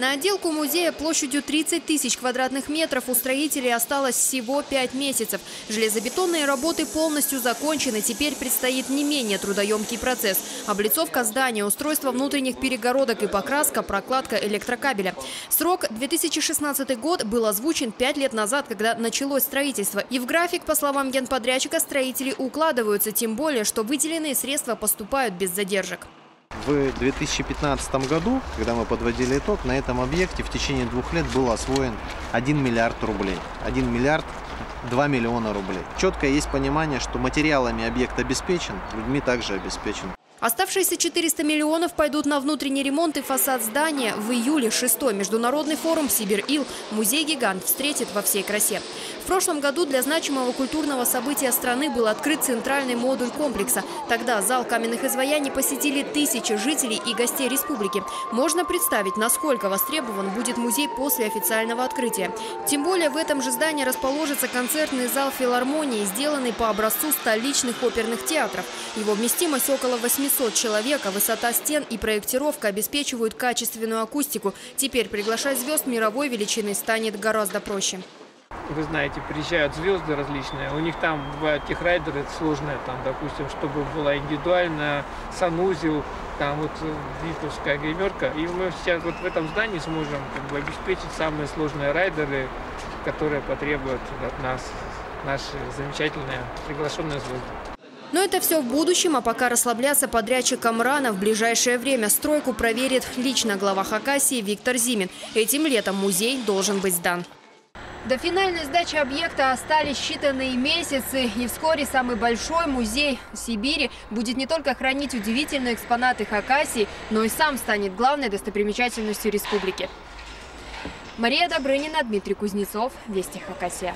На отделку музея площадью 30 тысяч квадратных метров у строителей осталось всего 5 месяцев. Железобетонные работы полностью закончены. Теперь предстоит не менее трудоемкий процесс. Облицовка здания, устройство внутренних перегородок и покраска, прокладка электрокабеля. Срок 2016 год был озвучен 5 лет назад, когда началось строительство. И в график, по словам генподрядчика, строители укладываются, тем более, что выделенные средства поступают без задержек. В 2015 году, когда мы подводили итог, на этом объекте в течение двух лет был освоен 1 миллиард рублей. 1 миллиард 2 миллиона рублей. Четко есть понимание, что материалами объект обеспечен, людьми также обеспечен. Оставшиеся 400 миллионов пойдут на внутренний ремонт и фасад здания. В июле 6-й международный форум «Сибирь-Ил» музей-гигант встретит во всей красе. В прошлом году для значимого культурного события страны был открыт центральный модуль комплекса. Тогда зал каменных изваяний посетили тысячи жителей и гостей республики. Можно представить, насколько востребован будет музей после официального открытия. Тем более в этом же здании расположится концертный зал филармонии, сделанный по образцу столичных оперных театров. Его вместимость около 800 700 человек, а высота стен и проектировка обеспечивают качественную акустику. Теперь приглашать звезд мировой величины станет гораздо проще. Вы знаете, приезжают звезды различные, у них там бывают техрайдеры сложные, там, допустим, чтобы была индивидуальная санузел, там вот витовская гримерка. И мы сейчас вот в этом здании сможем как бы, обеспечить самые сложные райдеры, которые потребуют от нас наши замечательные приглашенные звезды. Но это все в будущем, а пока расслабляться подрядчикам рано. В ближайшее время стройку проверит лично глава Хакасии Виктор Зимин. Этим летом музей должен быть сдан. До финальной сдачи объекта остались считанные месяцы. И вскоре самый большой музей Сибири будет не только хранить удивительные экспонаты Хакасии, но и сам станет главной достопримечательностью республики. Мария Добрынина, Дмитрий Кузнецов. Вести Хакасия.